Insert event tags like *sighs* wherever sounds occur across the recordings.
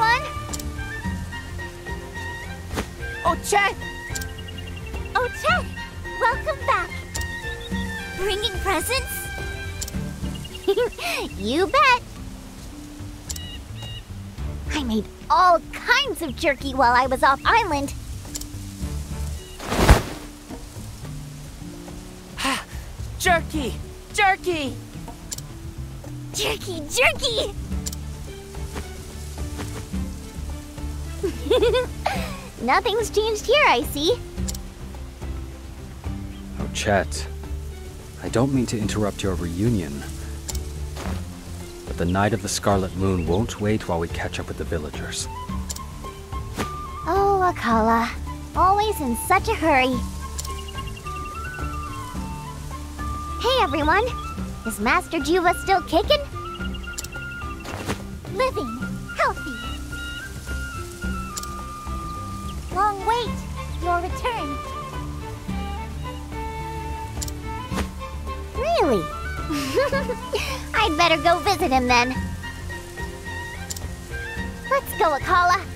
everyone! Oh, Chet! Oh! Welcome back! Bringing presents? *laughs* you bet! I made all kinds of jerky while I was off island. *sighs* Jerky! Jerky! Jerky, jerky! *laughs* Nothing's changed here, I see. Oh, Chet. I don't mean to interrupt your reunion. But the Night of the Scarlet Moon won't wait while we catch up with the villagers. Oh, Akala. Always in such a hurry. Hey, everyone! Is Master Juvah still kicking? I'd better go visit him then. Let's go, Akala.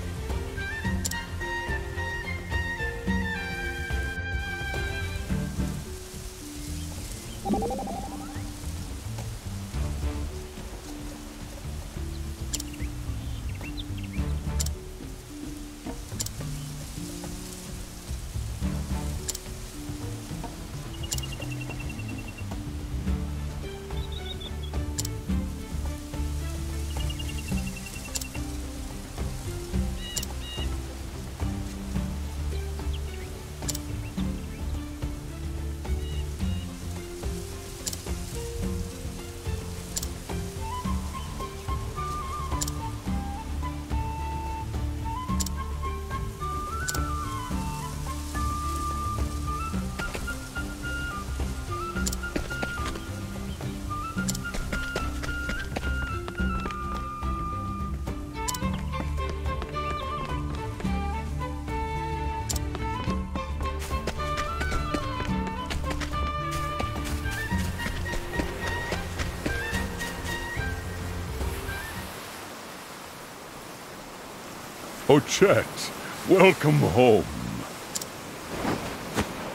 Oh, Chet, welcome home.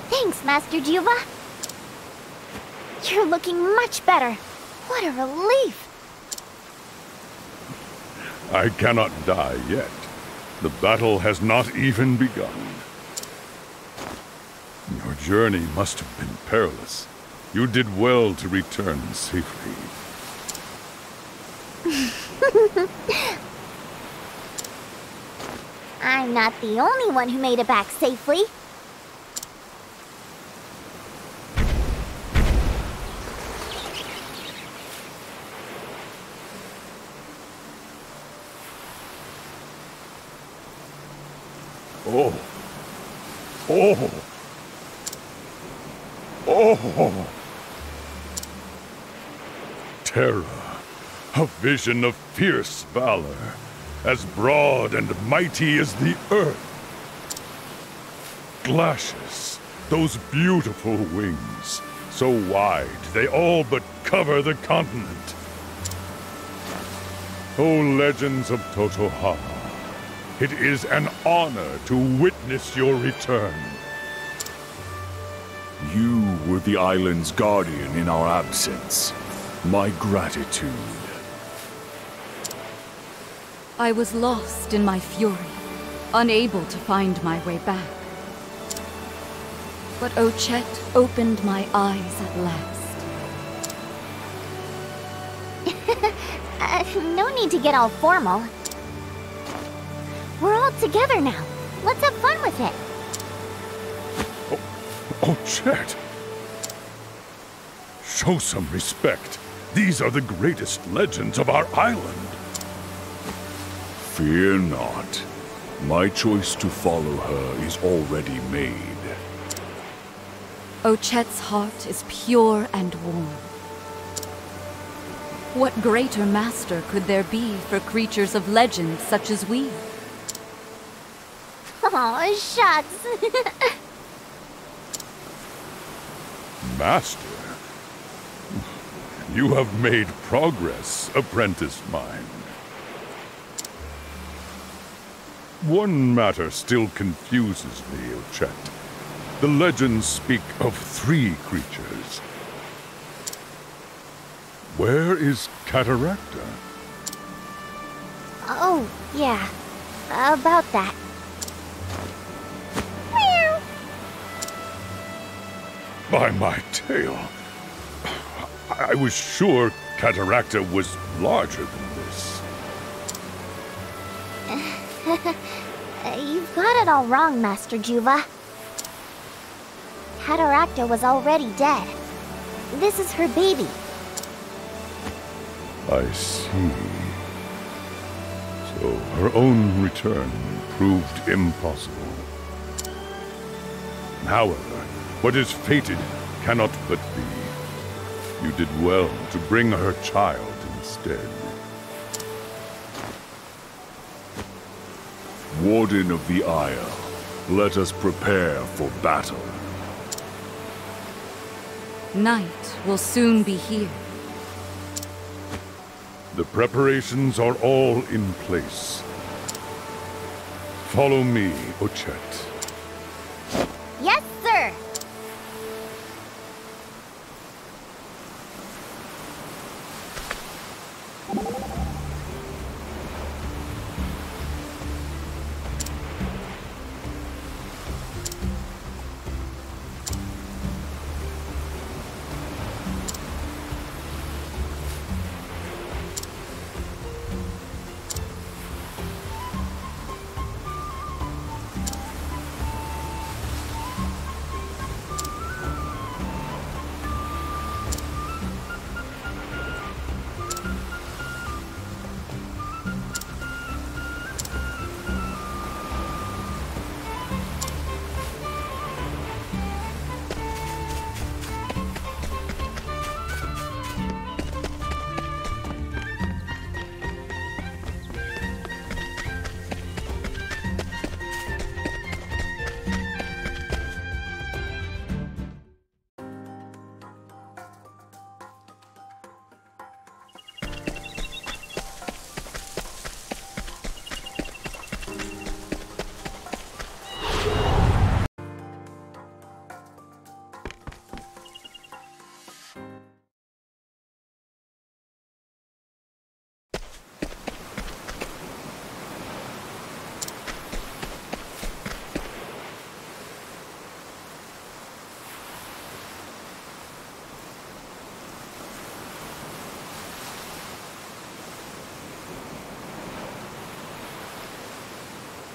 Thanks, Master Juvah. You're looking much better. What a relief. I cannot die yet. The battle has not even begun. Your journey must have been perilous. You did well to return safely. I'm not the only one who made it back safely. Oh. Oh. Oh. Terra, a vision of fierce valor, as broad and mighty as the earth. Glacius, those beautiful wings, so wide they all but cover the continent. O legends of Totoha, it is an honor to witness your return. You were the island's guardian in our absence. My gratitude. I was lost in my fury, unable to find my way back. But Ochette opened my eyes at last. *laughs* Uh, no need to get all formal. We're all together now. Let's have fun with it. Oh, Chet! Show some respect. These are the greatest legends of our island. Fear not. My choice to follow her is already made. Ochette's heart is pure and warm. What greater master could there be for creatures of legend such as we? Oh, shucks. Master, you have made progress, apprentice mine. One matter still confuses me, Ochette. The legends speak of three creatures. Where is Cataracta? Oh, yeah. About that. Meow. By my tail. I was sure Cataracta was larger than this. *laughs* You've got it all wrong, Master Juvah. Cataracta was already dead. This is her baby. I see. So her own return proved impossible. However, what is fated cannot but be. You did well to bring her child instead. Warden of the Isle, let us prepare for battle. Night will soon be here. The preparations are all in place. Follow me, Ochette.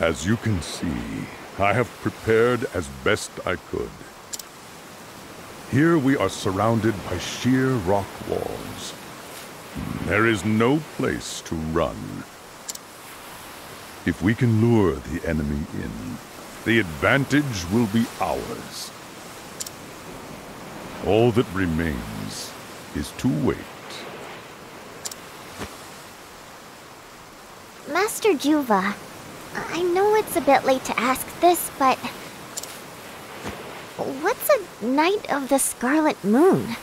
As you can see, I have prepared as best I could. Here we are surrounded by sheer rock walls. There is no place to run. If we can lure the enemy in, the advantage will be ours. All that remains is to wait. Master Juvah, I know it's a bit late to ask this, but. What's a Night of the Scarlet Moon?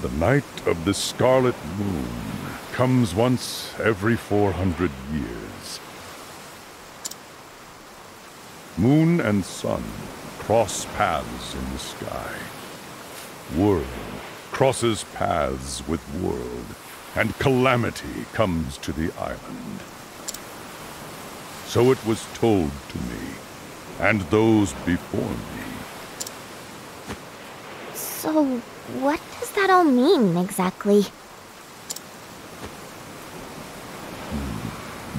The night of the Scarlet Moon comes once every 400 years. Moon and sun cross paths in the sky. World crosses paths with world, and calamity comes to the island. So it was told to me, and those before me. So, what does that all mean exactly?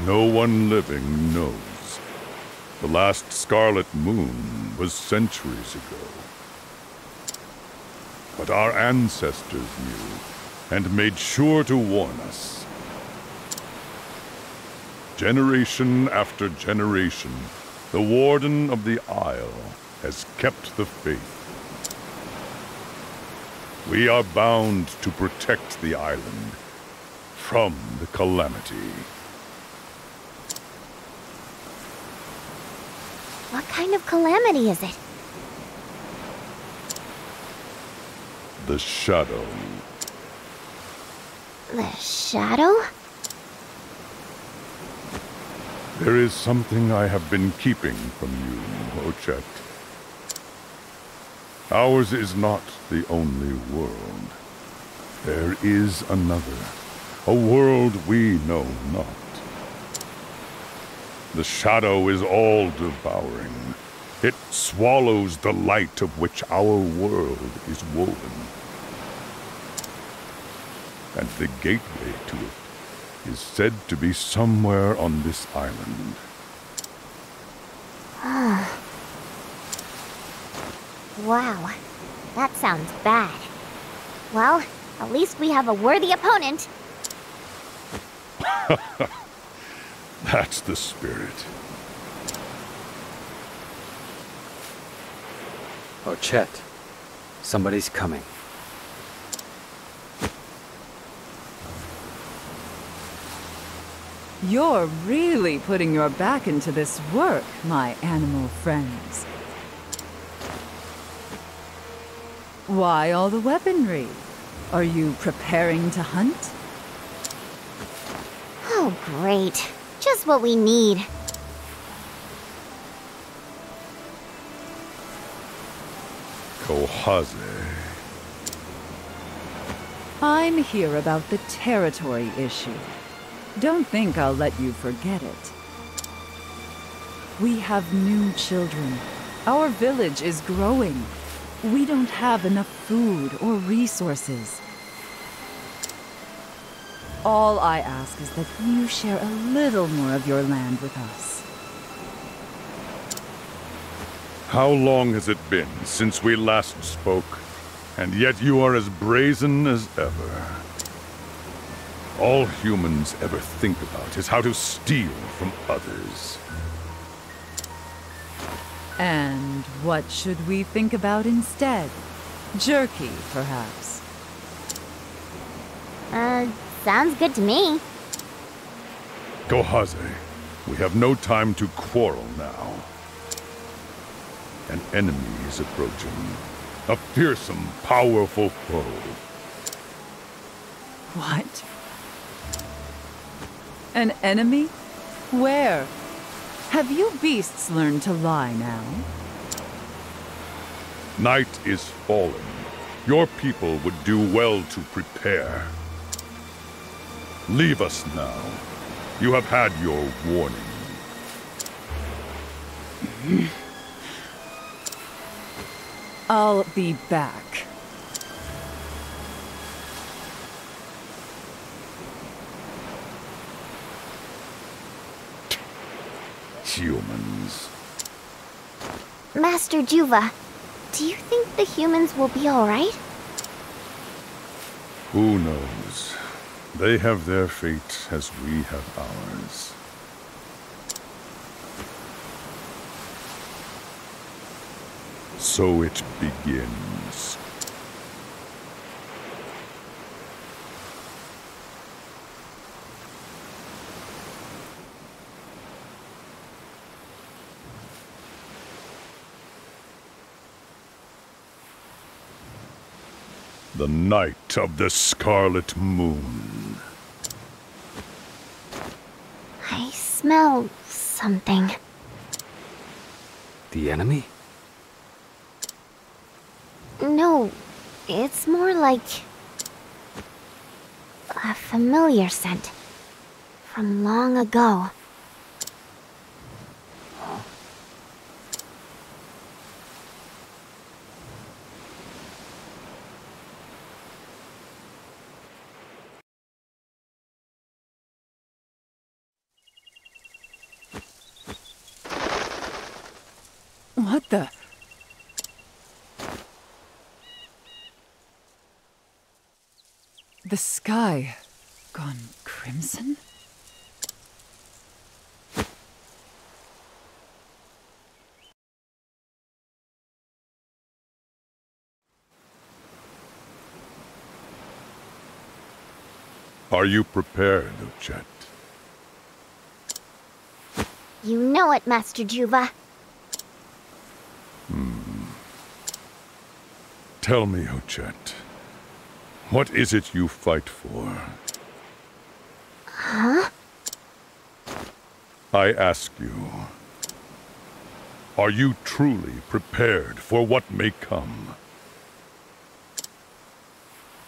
No one living knows. The last Scarlet Moon was centuries ago. But our ancestors knew, and made sure to warn us. Generation after generation, the Warden of the Isle has kept the faith. We are bound to protect the island from the calamity. What kind of calamity is it? The Shadow. The shadow? There is something I have been keeping from you, Ochette. Ours is not the only world. There is another, a world we know not. The shadow is all-devouring. It swallows the light of which our world is woven. And the gateway to it is said to be somewhere on this island. Ah. Wow, that sounds bad. Well, at least we have a worthy opponent. *laughs* That's the spirit. Oh, Chet. Somebody's coming. You're really putting your back into this work, my animal friends. Why all the weaponry? Are you preparing to hunt? Oh, great. Just what we need. Kohaze. I'm here about the territory issue. Don't think I'll let you forget it. We have new children. Our village is growing. We don't have enough food or resources. All I ask is that you share a little more of your land with us. How long has it been since we last spoke? And yet you are as brazen as ever. All humans ever think about is how to steal from others. And what should we think about instead? Jerky, perhaps. Uh, sounds good to me. Kohaze, we have no time to quarrel now. An enemy is approaching. A fearsome, powerful foe. What? An enemy? Where? Have you beasts learned to lie now? Night is fallen. Your people would do well to prepare. Leave us now. You have had your warning. *laughs* I'll be back. Humans. Master Juvah, do you think the humans will be alright? Who knows? They have their fate as we have ours. So it begins. The night of the Scarlet Moon. I smell something. The enemy? No, it's more like a familiar scent from long ago. What the? The sky gone crimson? Are you prepared, Ochette? You know it, Master Juvah. Hmm. Tell me, Ochette. What is it you fight for? Huh? I ask you, are you truly prepared for what may come?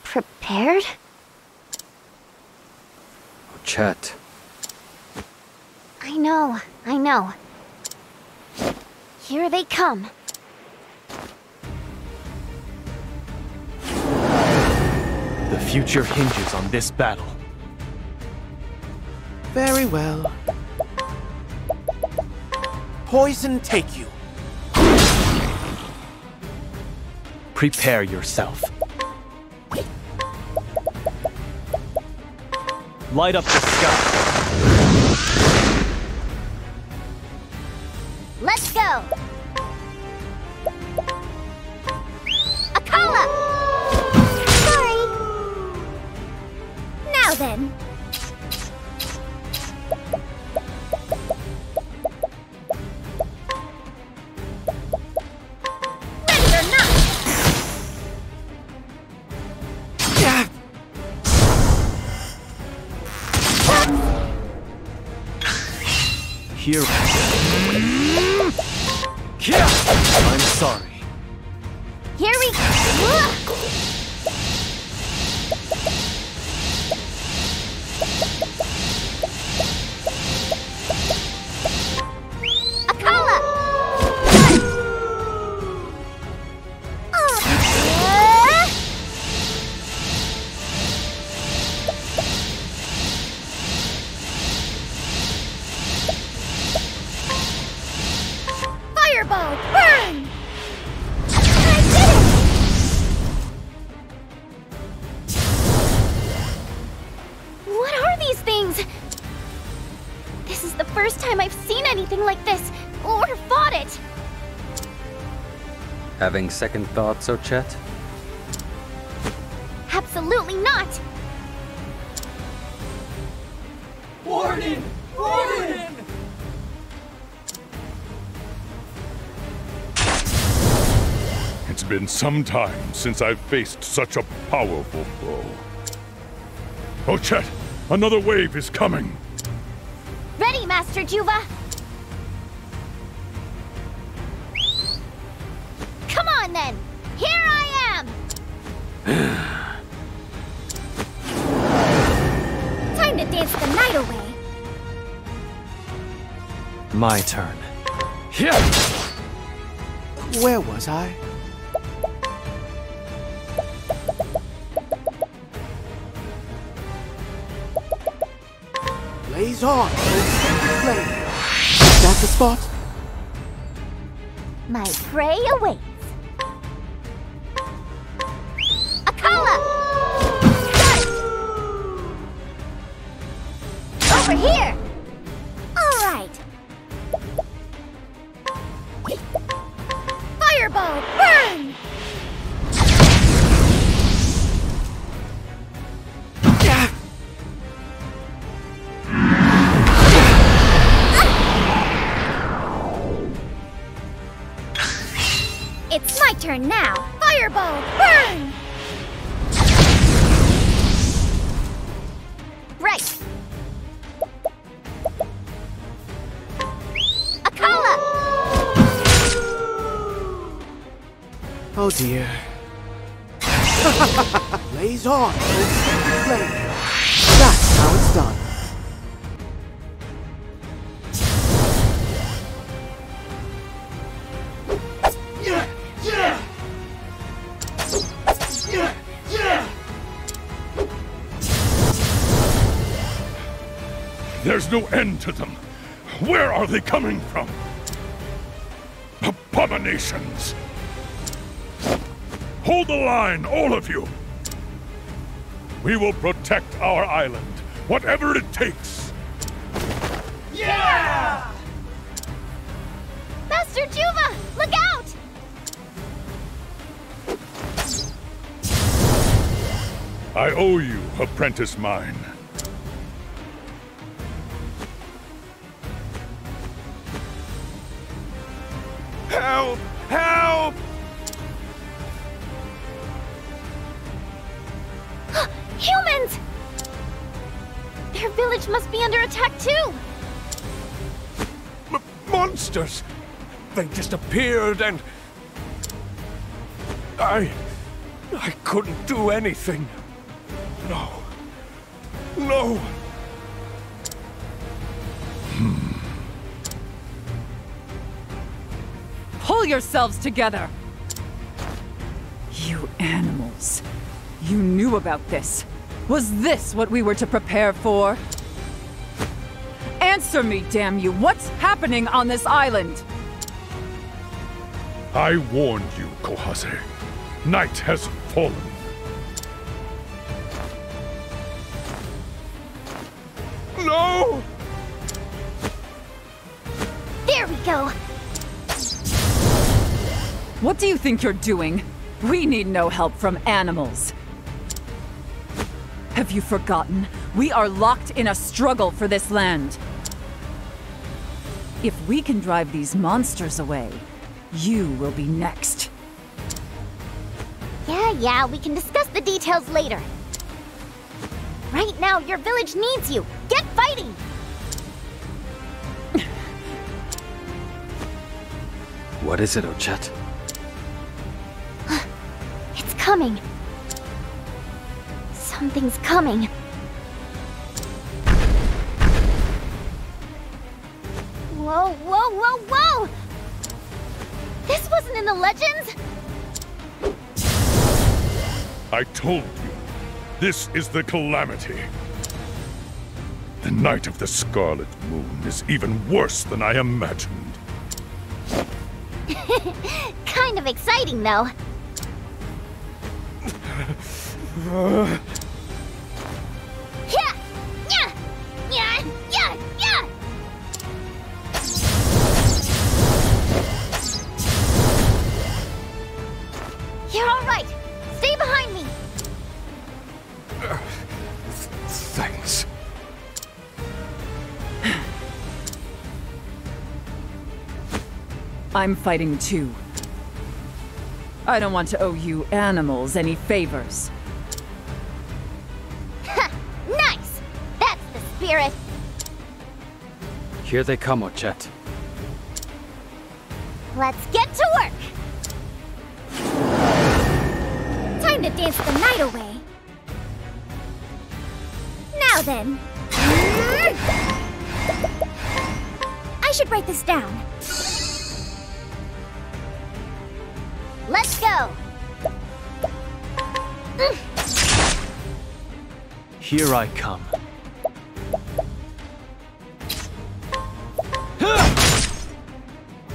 Prepared? Oh, Chet. I know, I know. Here they come. The future hinges on this battle. Very well. Poison take you. Prepare yourself. Light up the sky. Let's go! Here. Second thoughts, oh Chet? Absolutely not! Warden! Warden! It's been some time since I've faced such a powerful foe. Oh, Chet, another wave is coming. Ready, Master Juvah! My turn. Here! Where was I? Blaze on! Flame! That's the spot! My prey awaits! Dear. *laughs* Blaze on! Flame! That's how it's done. There's no end to them. Where are they coming from? Abominations! Hold the line, all of you! We will protect our island, whatever it takes. Yeah! Master Juvah, look out! I owe you, apprentice mine. Disappeared and... I... I couldn't do anything. No. No! Hmm. Pull yourselves together! You animals. You knew about this. Was this what we were to prepare for? Answer me, damn you! What's happening on this island? I warned you, Kohaze. Night has fallen. No! There we go. What do you think you're doing? We need no help from animals. Have you forgotten? We are locked in a struggle for this land. If we can drive these monsters away, you will be next. Yeah, yeah, we can discuss the details later. Right now, your village needs you. Get fighting! *laughs* What is it, Ochette? *sighs* It's coming. Something's coming. The legends? I told you, this is the calamity. The night of the Scarlet Moon is even worse than I imagined. *laughs* Kind of exciting, though. *laughs* I'm fighting too. I don't want to owe you animals any favors. Nice. That's the spirit. Here they come, Ochette. Let's get to work. Time to dance the night away. Now then. I should write this down. Go. Here I come.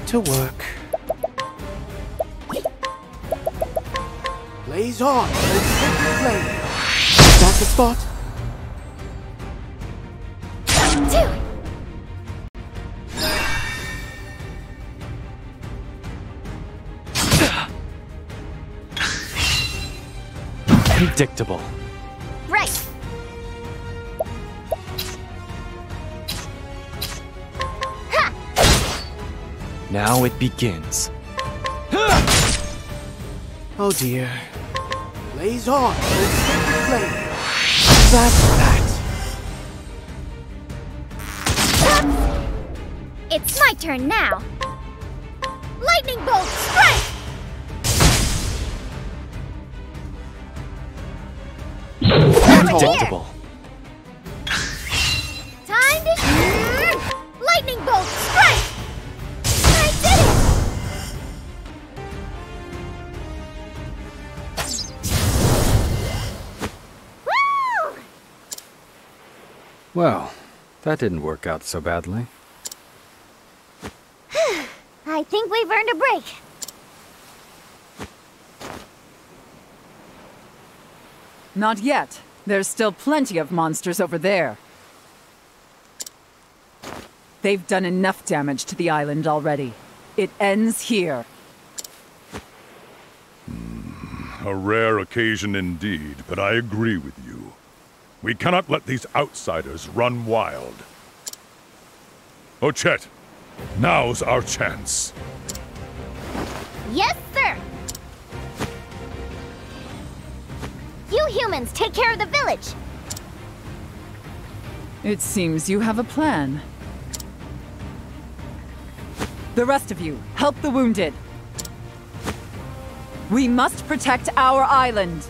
to work. Blaze on! Flame! Is that the spot? Predictable. Right. Ha! Now it begins. Oh dear. Blaze on! Flame! That's that! It's my turn now. Predictable. Time to shoot! lightning bolt strike! I did it! Woo! Well, that didn't work out so badly. *sighs* I think we've earned a break. Not yet. There's still plenty of monsters over there. They've done enough damage to the island already. It ends here. Hmm, a rare occasion indeed, but I agree with you. We cannot let these outsiders run wild. Ochette, now's our chance. Yes, humans take care of the village! It seems you have a plan. The rest of you, help the wounded. We must protect our island.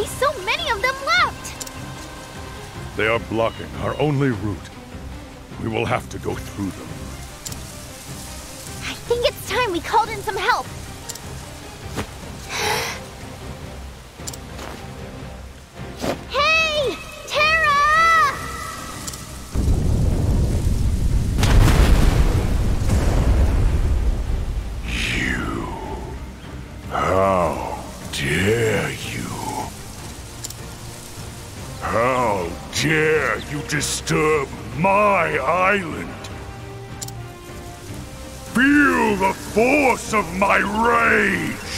Be so many of them left? They are blocking our only route. We will have to go through them. I think it's time we called in some help. My island? Feel the force of my rage!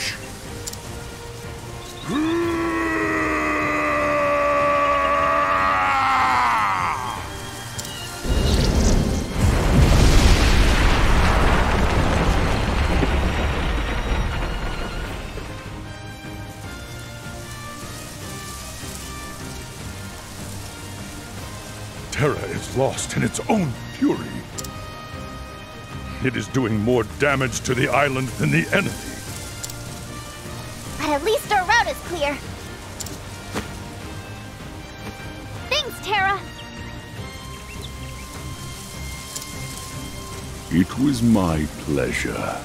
Lost in its own fury. It is doing more damage to the island than the enemy. But at least our route is clear. Thanks, Terra. It was my pleasure.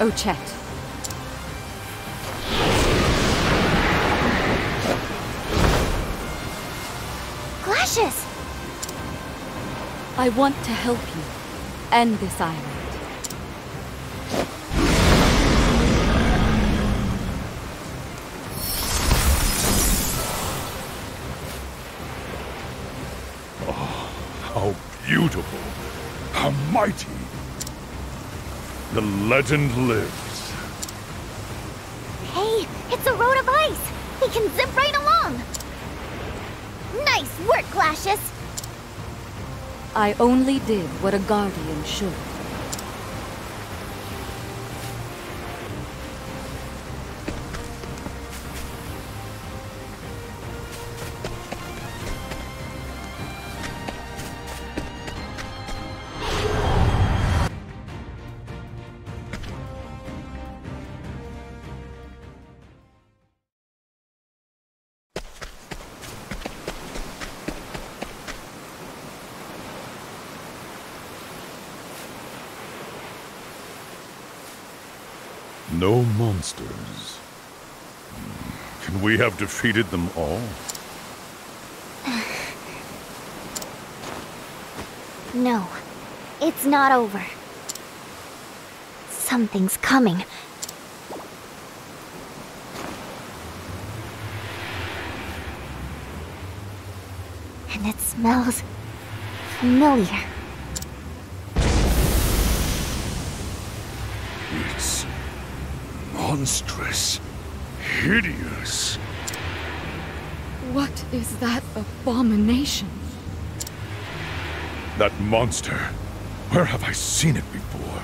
Oh, Wait, Ochette. Glacius! I want to help you end this island. Oh, how beautiful! How mighty! The legend lives. Hey, it's a road of ice. We can zip right along. Nice work, Glacius. I only did what a guardian should. No monsters. Can we have defeated them all? *sighs* No, it's not over. Something's coming. And it smells familiar. It Hideous. Monstrous. Hideous. What is that abomination? That monster. Where have I seen it before?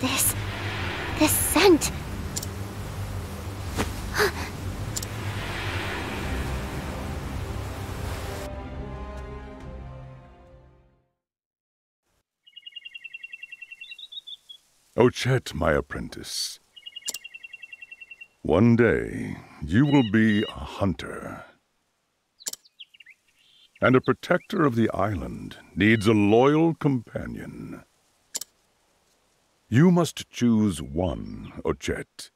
This. this scent. Ochette, my apprentice. One day, you will be a hunter. And a protector of the island needs a loyal companion. You must choose one, Ochette.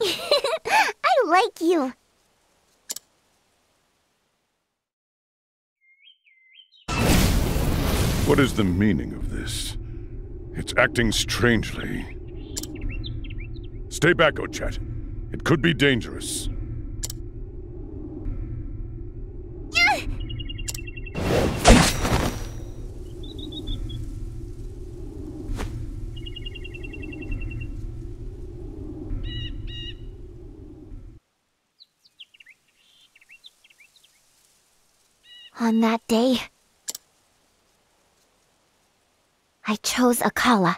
*laughs* I like you. What is the meaning of this? It's acting strangely. Stay back, Ochette. It could be dangerous. On that day, I chose Akala.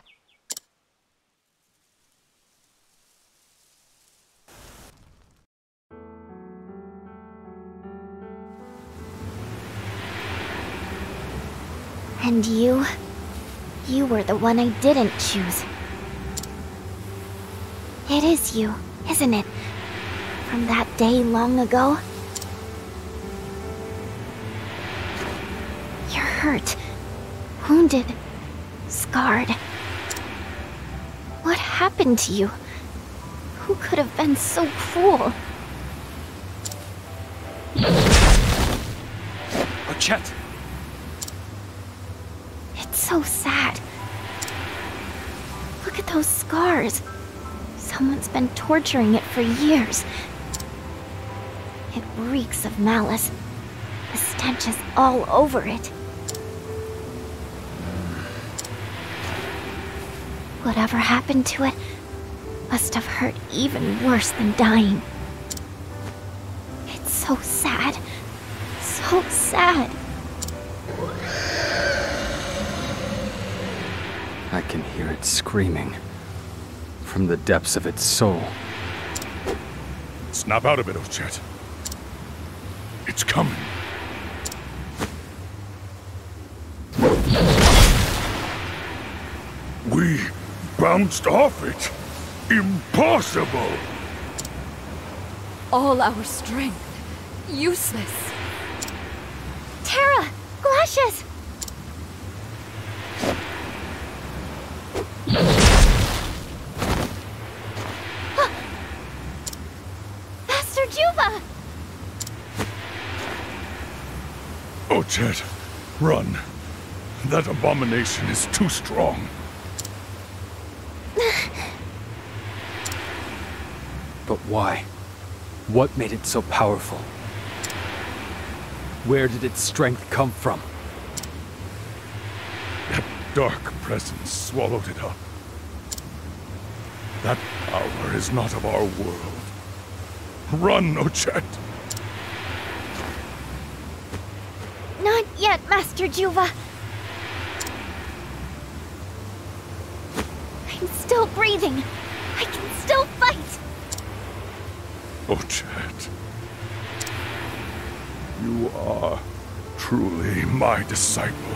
And you? You were the one I didn't choose. It is you, isn't it? From that day long ago? You're hurt, wounded, scarred. What happened to you? Who could have been so cruel? Ochette! It's so sad. Look at those scars. Someone's been torturing it for years. It reeks of malice. The stench is all over it. Whatever happened to it must have hurt even worse than dying. It's so sad. So sad. I can hear it screaming from the depths of its soul. Snap out of it, Ochette. It's coming. We bounced off it. Impossible! All our strength. Useless. Terra! Glacius! Master Juvah! Ochette, run. That abomination is too strong. But why? What made it so powerful? Where did its strength come from? That dark presence swallowed it up. That power is not of our world. Run, Ochette! Not yet, Master Juvah. I'm still breathing. I can still fight. Ochette. You are truly my disciple.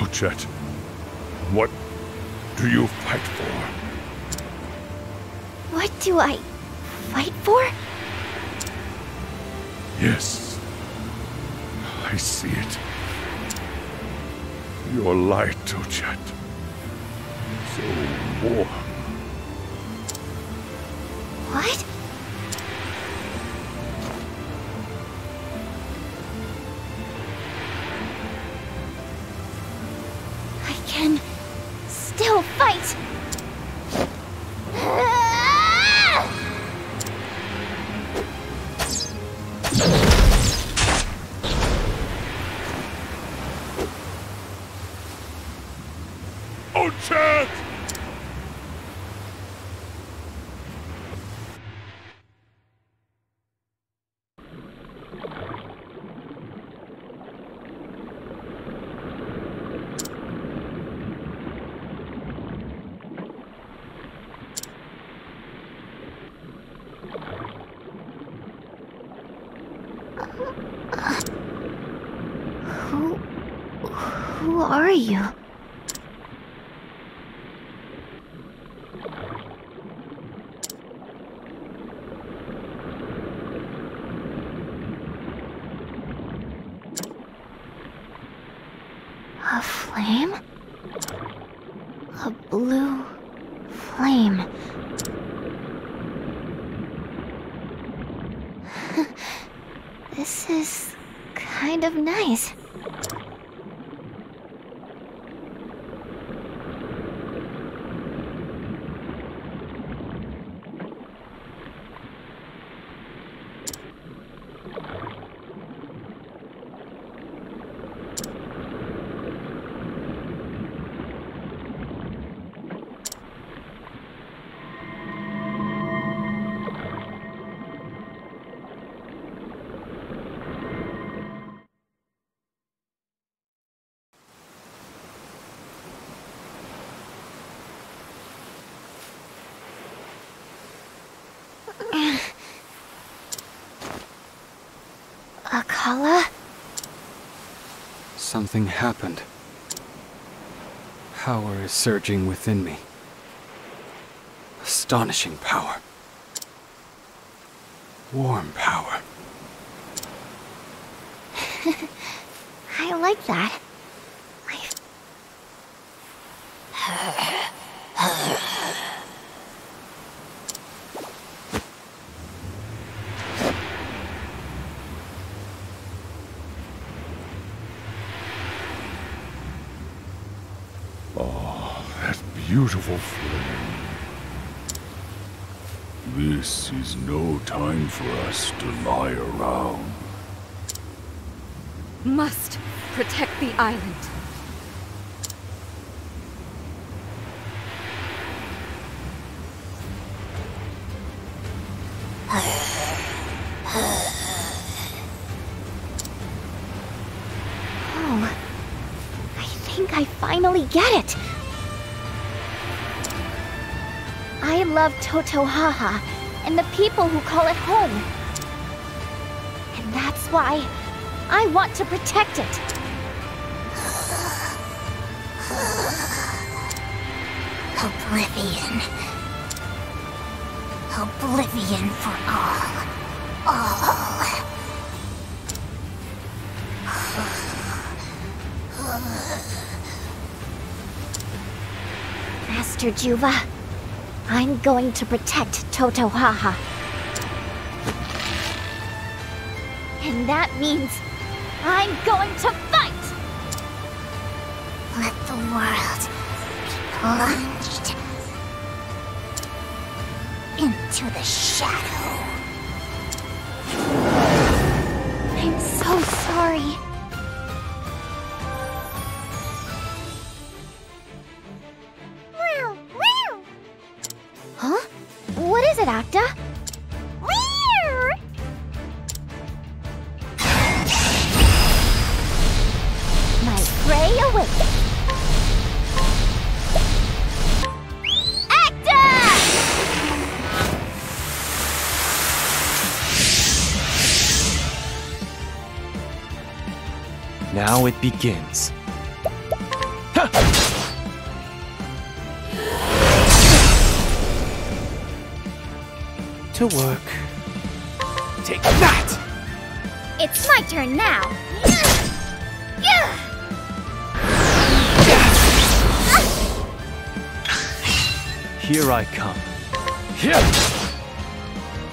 Ochette, what do you fight for? What do I fight for? Yes. I see it. Your light, Ochette. So warm. Are you? A flame? A blue flame. this is kind of nice. Akala? Something happened. Power is surging within me. Astonishing power. Warm power. *laughs* I like that. Beautiful flame. This is no time for us to lie around. Must protect the island. Oh. I think I finally get it. Love Toto'haha and the people who call it home. And that's why I want to protect it. Oblivion. Oblivion for all. All. *sighs* Master Juvah, I'm going to protect Toto'haha. And that means I'm going to fight! Let the world be plunged into the shadow. I'm so sorry. It begins. to work. Take that! It's my turn now. Here I come.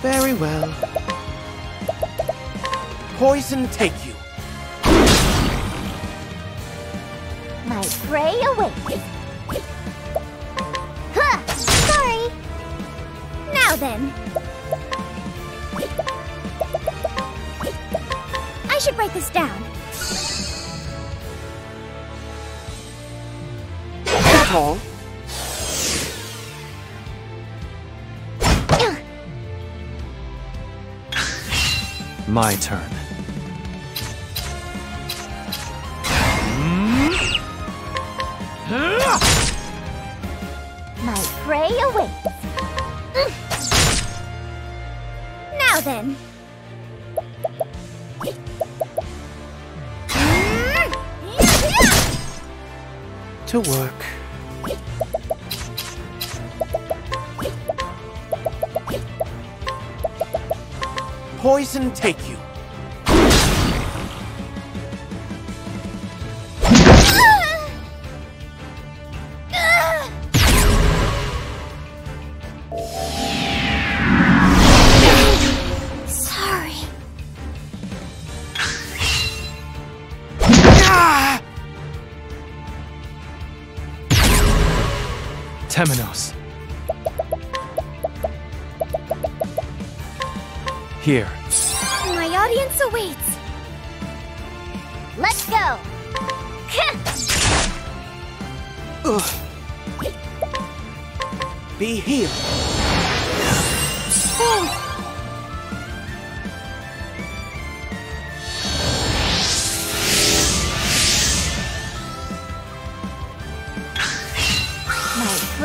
Very well. Poison take Now then. I should write this down. Tall. My turn. To work. Poison take you.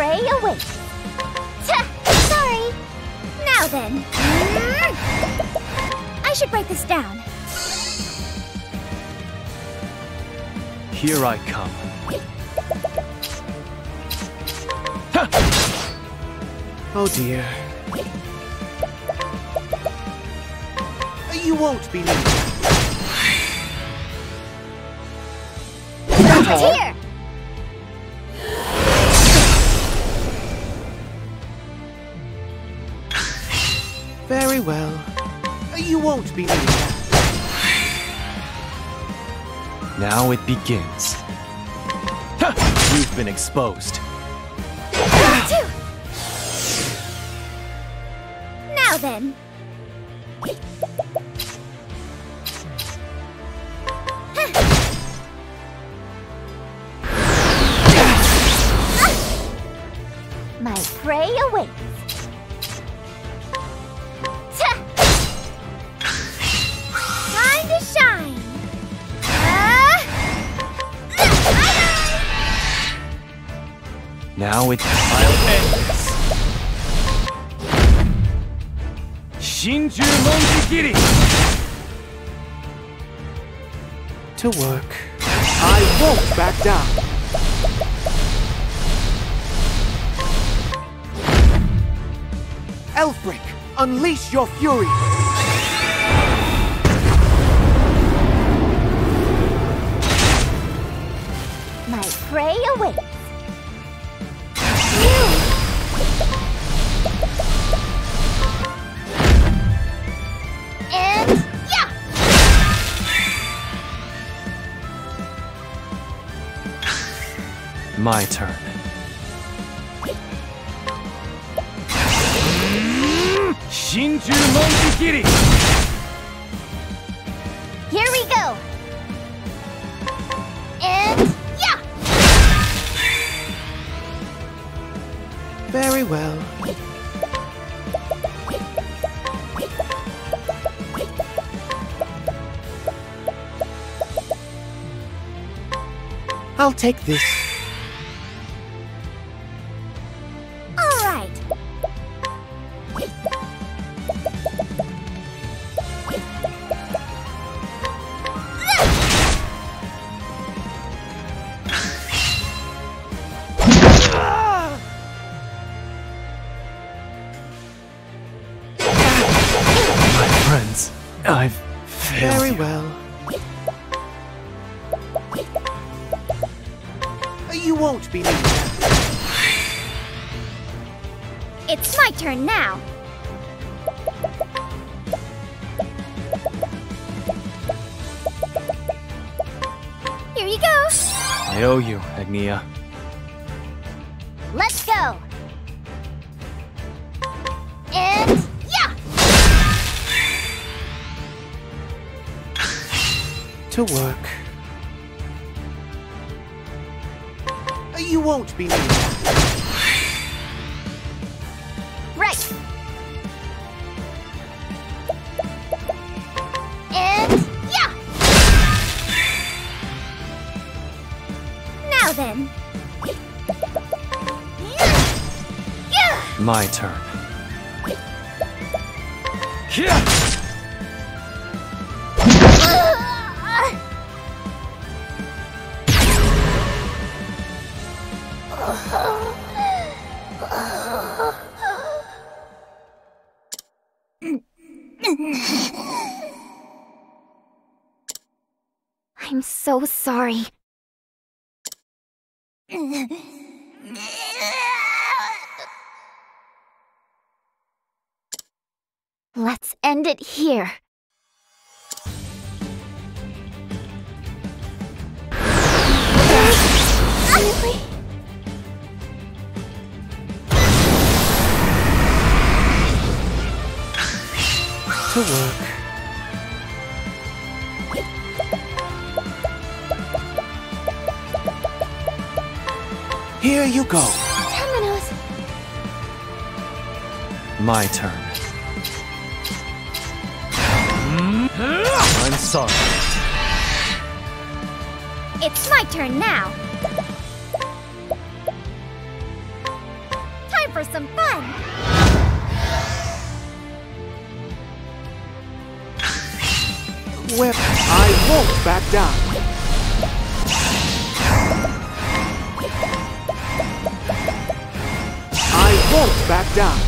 Prey awaits. Tch, sorry. Now then. I should write this down. Here I come. Oh dear. You won't believe it. Oh, Here. You won't believe that. Now it begins. Ha! You've been exposed. Now then. Unleash your fury! My prey awaits. And yeah! My turn. Shinju Monjigiri! Here we go. And yeah! Very well. I'll take this. You won't. Right. And yeah! Now then. Yeah! My turn. I'm here. Really? To work. Here you go. Temenos, My turn. I'm it's my turn now. Time for some fun. Well, I won't back down. I won't back down.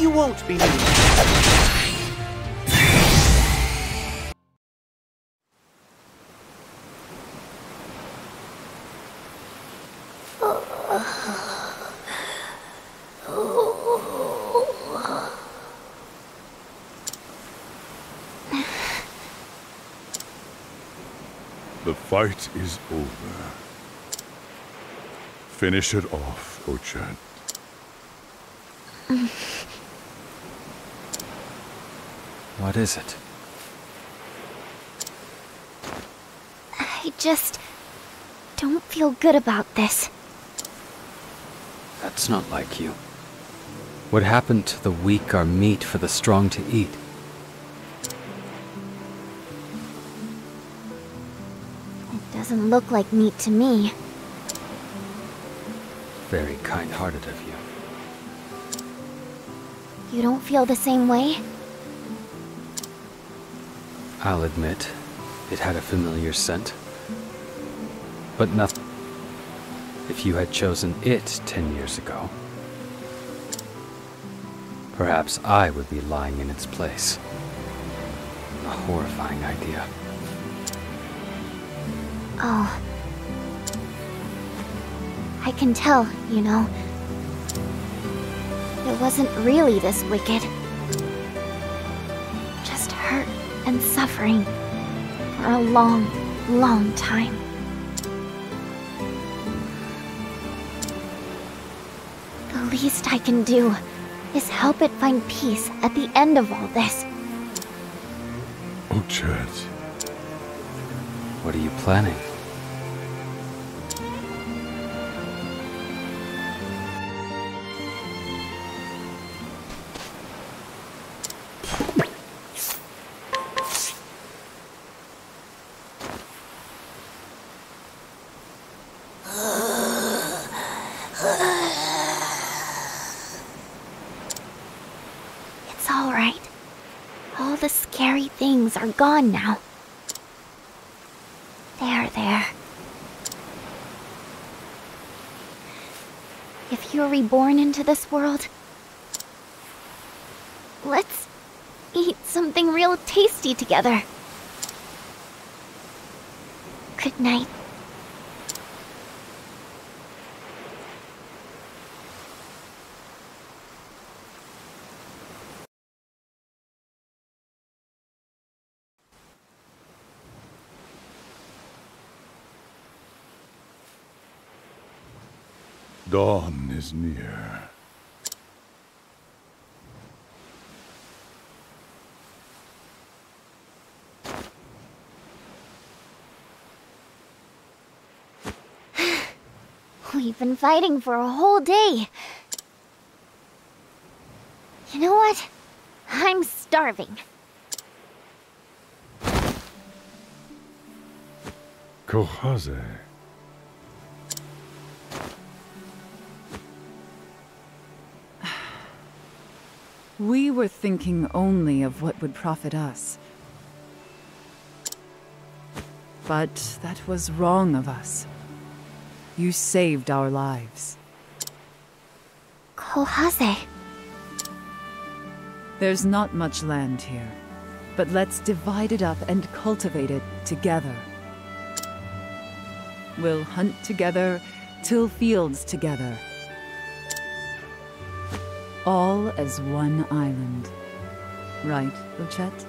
You won't be needed. The fight is over. Finish it off, Ochette. *laughs* What is it? I just don't feel good about this. That's not like you. What happened to the weak are meat for the strong to eat? Doesn't look like meat to me. Very kind-hearted of you. You don't feel the same way? I'll admit, it had a familiar scent. But nothing. If you had chosen it ten years ago, perhaps I would be lying in its place. A horrifying idea. Oh. I can tell, you know. It wasn't really this wicked. Just hurt and suffering for a long, long time. The least I can do is help it find peace at the end of all this. Oh, Ochette. What are you planning? Gone now. There, there. If you're reborn into this world, let's eat something real tasty together. Good night. Dawn is near. *sighs* We've been fighting for a whole day. You know what? I'm starving. Kohaze. We were thinking only of what would profit us. But that was wrong of us. You saved our lives. Kohaze. There's not much land here, but let's divide it up and cultivate it together. We'll hunt together, till fields together. All as one island. Right, Ochette?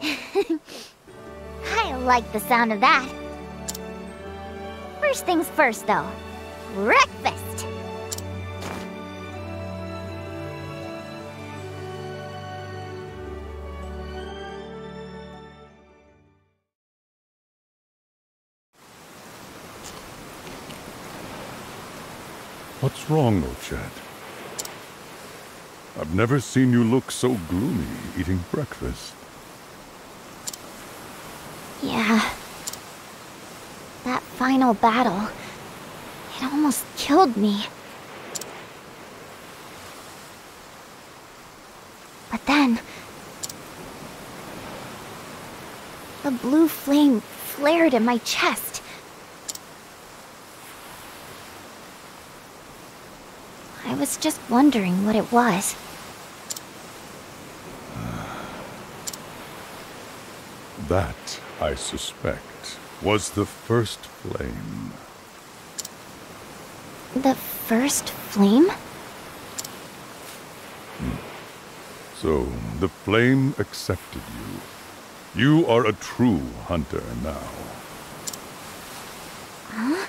*laughs* I like the sound of that. First things first, though. Breakfast! What's wrong, Ochette? I've never seen you look so gloomy eating breakfast. Yeah. That final battle, it almost killed me. But then, the blue flame flared in my chest. I was just wondering what it was. That, I suspect, was the first flame. The first flame? Hmm. So, the flame accepted you. You are a true hunter now. Huh?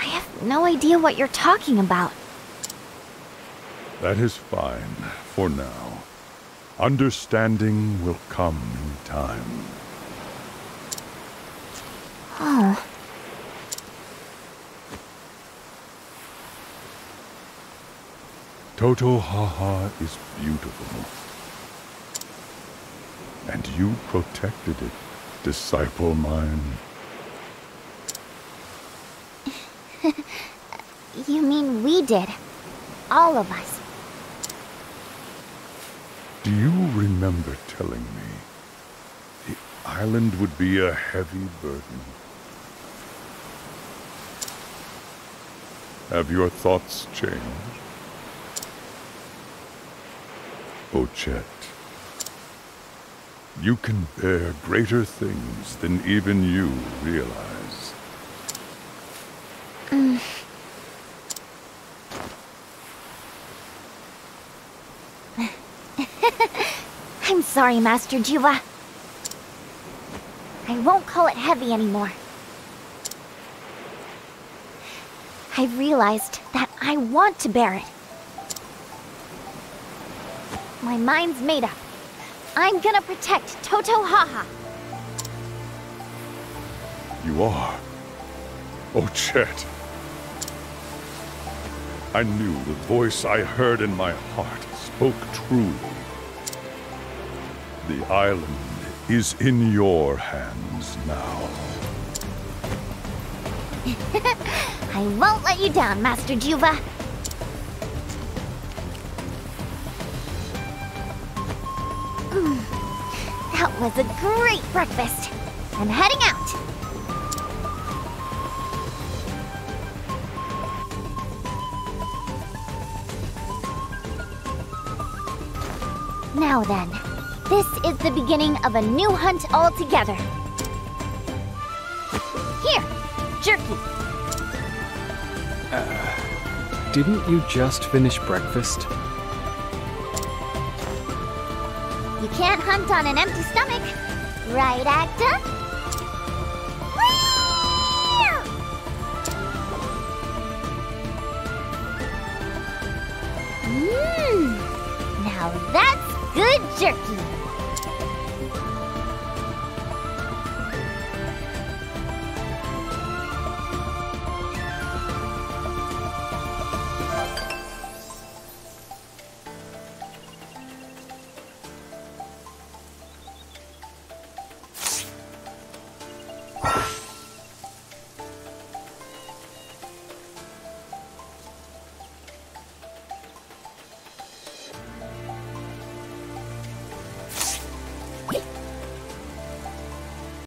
I have no idea what you're talking about. That is fine, for now. Understanding will come in time. Oh. Toto'haha is beautiful. And you protected it, disciple mine. *laughs* You mean we did? All of us. Do you remember telling me the island would be a heavy burden? Have your thoughts changed? Ochette, you can bear greater things than even you realize. Mm. I'm sorry, Master Juvah. I won't call it heavy anymore. I realized that I want to bear it. My mind's made up. I'm gonna protect Toto'haha. You are. Oh, Chet. I knew the voice I heard in my heart spoke truly. The island is in your hands now. *laughs* I won't let you down, Master Juvah. *sighs* That was a great breakfast. I'm heading out. Now then, this is the beginning of a new hunt altogether. Here, jerky. Uh, Didn't you just finish breakfast? You can't hunt on an empty stomach. Right, Acta? Mmm. Now that's good jerky.